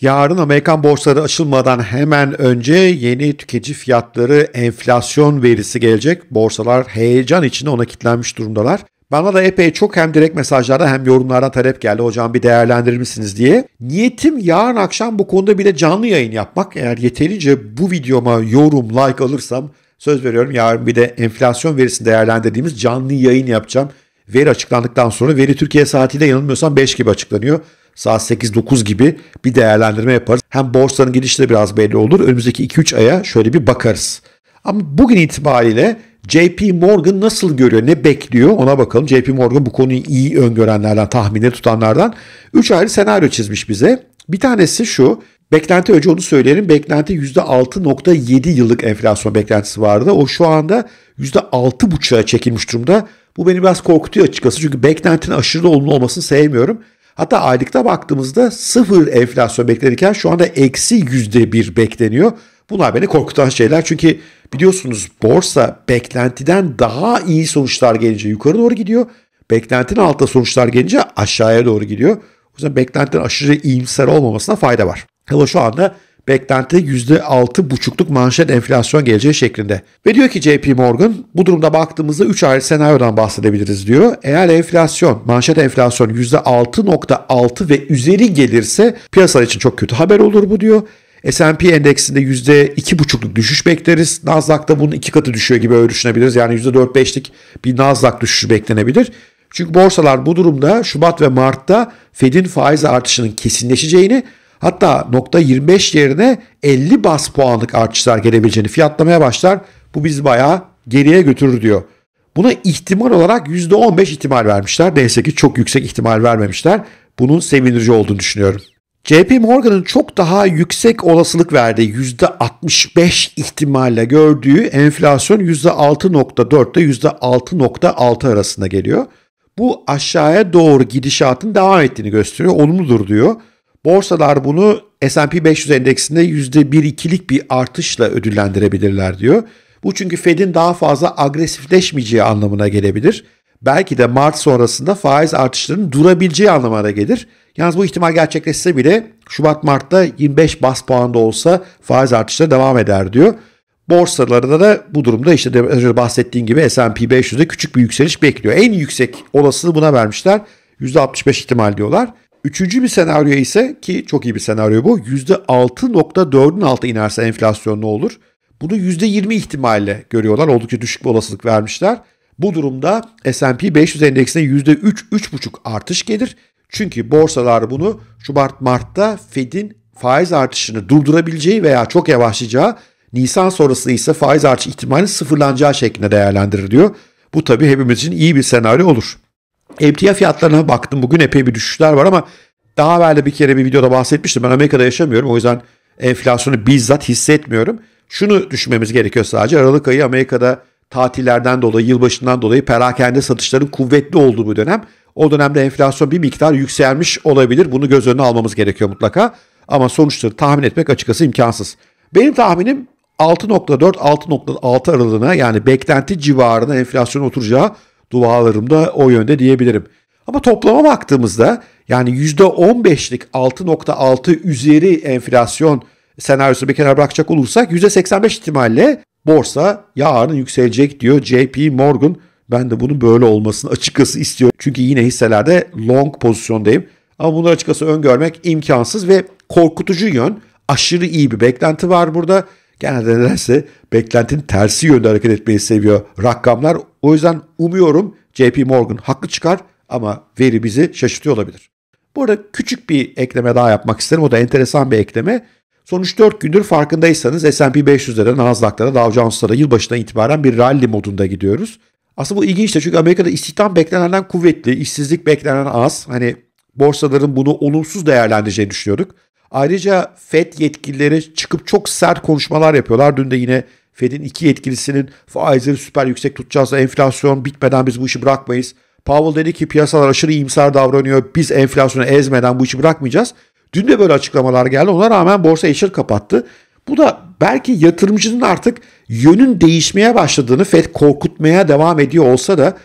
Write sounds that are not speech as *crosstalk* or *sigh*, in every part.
Yarın Amerikan borsaları açılmadan hemen önce yeni tüketici fiyatları enflasyon verisi gelecek. Borsalar heyecan içinde ona kilitlenmiş durumdalar. Bana da epey çok hem direkt mesajlarda hem yorumlardan talep geldi. Hocam bir değerlendirir misiniz diye. Niyetim yarın akşam bu konuda bile canlı yayın yapmak. Eğer yeterince bu videoma yorum, like alırsam söz veriyorum yarın bir de enflasyon verisini değerlendirdiğimiz canlı yayın yapacağım. Veri açıklandıktan sonra veri Türkiye saatiyle yanılmıyorsam 5 gibi açıklanıyor saat 8-9 gibi bir değerlendirme yaparız. Hem borsanın gidişi de biraz belli olur. Önümüzdeki 2-3 aya şöyle bir bakarız. Ama bugün itibariyle JP Morgan nasıl görüyor, ne bekliyor ona bakalım. JP Morgan bu konuyu iyi öngörenlerden, tahminleri tutanlardan 3 ayrı senaryo çizmiş bize. Bir tanesi şu, beklenti önce onu söyleyelim. Beklenti %6.7 yıllık enflasyon beklentisi vardı. O şu anda %6.5'a çekilmiş durumda. Bu beni biraz korkutuyor açıkçası. Çünkü beklentinin aşırı olumlu olmasını sevmiyorum. Hatta aylıkta baktığımızda sıfır enflasyon beklenirken şu anda eksi yüzde bir bekleniyor. Bunlar beni korkutan şeyler çünkü biliyorsunuz borsa beklentiden daha iyi sonuçlar gelince yukarı doğru gidiyor. Beklentinin altta sonuçlar gelince aşağıya doğru gidiyor. O yüzden beklentinin aşırı iyimser olmamasına fayda var. Ama şu anda beklenti %6,5'luk manşet enflasyon geleceği şeklinde. Ve diyor ki JP Morgan bu durumda baktığımızda 3 ayrı senaryodan bahsedebiliriz diyor. Eğer enflasyon, manşet enflasyon %6,6 ve üzeri gelirse piyasalar için çok kötü haber olur bu diyor. S&P endeksinde %2,5'luk düşüş bekleriz. Nasdaq'ta bunun iki katı düşüyor gibi öyle düşünebiliriz. Yani %4-5'lik bir Nasdaq düşüşü beklenebilir. Çünkü borsalar bu durumda Şubat ve Mart'ta Fed'in faiz artışının kesinleşeceğini Hatta nokta 25 yerine 50 bas puanlık artışlar gelebileceğini fiyatlamaya başlar. Bu bizi bayağı geriye götürür diyor. Buna ihtimal olarak %15 ihtimal vermişler. Neyse ki çok yüksek ihtimal vermemişler. Bunun sevindirici olduğunu düşünüyorum. JP Morgan'ın çok daha yüksek olasılık verdiği %65 ihtimalle gördüğü enflasyon %6.4 ile %6.6 arasında geliyor. Bu aşağıya doğru gidişatın devam ettiğini gösteriyor. Olumludur diyor. Borsalar bunu S&P 500 endeksinde %1-2'lik bir artışla ödüllendirebilirler diyor. Bu çünkü Fed'in daha fazla agresifleşmeyeceği anlamına gelebilir. Belki de Mart sonrasında faiz artışlarının durabileceği anlamına gelir. Yalnız bu ihtimal gerçekleşse bile Şubat-Mart'ta 25 bas puanda olsa faiz artışları devam eder diyor. Borsalarda da bu durumda işte de önce bahsettiğim gibi S&P 500'de küçük bir yükseliş bekliyor. En yüksek olasılığı buna vermişler. %65 ihtimal diyorlar. Üçüncü bir senaryo ise ki çok iyi bir senaryo bu %6.4'ün altı inerse enflasyon ne olur? Bunu %20 ihtimalle görüyorlar. Oldukça düşük bir olasılık vermişler. Bu durumda S&P 500 endeksine %3-3,5 artış gelir. Çünkü borsalar bunu Şubat-Mart'ta Fed'in faiz artışını durdurabileceği veya çok yavaşlayacağı, Nisan sonrası ise faiz artış ihtimalinin sıfırlanacağı şeklinde değerlendirir diyor. Bu tabii hepimiz için iyi bir senaryo olur. Emtia fiyatlarına baktım. Bugün epey bir düşüşler var ama daha evvel bir kere bir videoda bahsetmiştim. Ben Amerika'da yaşamıyorum. O yüzden enflasyonu bizzat hissetmiyorum. Şunu düşünmemiz gerekiyor sadece. Aralık ayı Amerika'da tatillerden dolayı, yılbaşından dolayı perakende satışların kuvvetli olduğu bu dönem. O dönemde enflasyon bir miktar yükselmiş olabilir. Bunu göz önüne almamız gerekiyor mutlaka. Ama sonuçları tahmin etmek açıkçası imkansız. Benim tahminim 6.4-6.6 aralığına yani beklenti civarına enflasyon oturacağı dualarım da o yönde diyebilirim. Ama toplama baktığımızda yani %15'lik 6.6 üzeri enflasyon senaryosu bir kenara bırakacak olursak %85 ihtimalle borsa yarın yükselecek diyor JP Morgan. Ben de bunun böyle olmasını açıkçası istiyorum. Çünkü yine hisselerde long pozisyondayım. Ama bunu açıkçası öngörmek imkansız ve korkutucu yön. Aşırı iyi bir beklenti var burada. Genelde nedense beklentinin tersi yönde hareket etmeyi seviyor rakamlar. O yüzden umuyorum JP Morgan haklı çıkar ama veri bizi şaşırtıyor olabilir. Bu arada küçük bir ekleme daha yapmak isterim. O da enteresan bir ekleme. Son 3-4 gündür farkındaysanız S&P 500'lere, Nasdaq'lara, Dow Jones'lara yılbaşından itibaren bir rally modunda gidiyoruz. Aslında bu ilginç de çünkü Amerika'da istihdam beklenenden kuvvetli, işsizlik beklenen az. Hani borsaların bunu olumsuz değerlendireceğini düşünüyorduk. Ayrıca FED yetkilileri çıkıp çok sert konuşmalar yapıyorlar. Dün de yine Fed'in iki yetkilisinin faizleri süper yüksek tutacağız. Enflasyon bitmeden biz bu işi bırakmayız. Powell dedi ki piyasalar aşırı iyimser davranıyor. Biz enflasyonu ezmeden bu işi bırakmayacağız. Dün de böyle açıklamalar geldi. Ona rağmen borsa eşir kapattı. Bu da belki yatırımcının artık yönün değişmeye başladığını Fed korkutmaya devam ediyor olsa da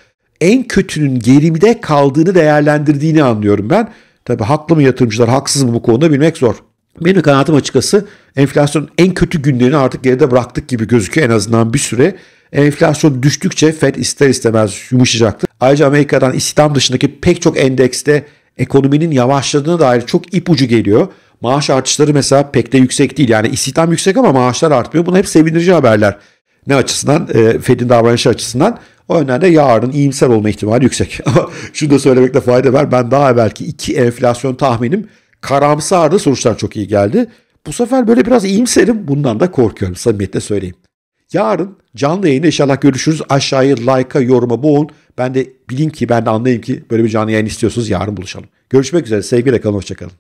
en kötünün gerimde kaldığını değerlendirdiğini anlıyorum ben. Tabii haklı mı yatırımcılar, haksız mı bu konuda bilmek zor. Benim kanaatim açıkçası enflasyonun en kötü günlerini artık geride bıraktık gibi gözüküyor en azından bir süre. Enflasyon düştükçe Fed ister istemez yumuşayacaktır. Ayrıca Amerika'dan istihdam dışındaki pek çok endekste ekonominin yavaşladığına dair çok ipucu geliyor. Maaş artışları mesela pek de yüksek değil. Yani istihdam yüksek ama maaşlar artmıyor. Bunlar hep sevindirici haberler. Ne açısından? E, Fed'in davranışı açısından. O yönden de yarın iyimser olma ihtimali yüksek. *laughs* Ama şunu da söylemekte fayda var. Ben daha evvelki iki enflasyon tahminim karamsardı. Sonuçlar çok iyi geldi. Bu sefer böyle biraz iyimserim. Bundan da korkuyorum samimiyetle söyleyeyim. Yarın canlı yayında inşallah görüşürüz. Aşağıya like'a, yoruma boğun. Ben de bileyim ki, ben de anlayayım ki böyle bir canlı yayın istiyorsunuz. Yarın buluşalım. Görüşmek üzere. Sevgiyle kalın. Hoşçakalın.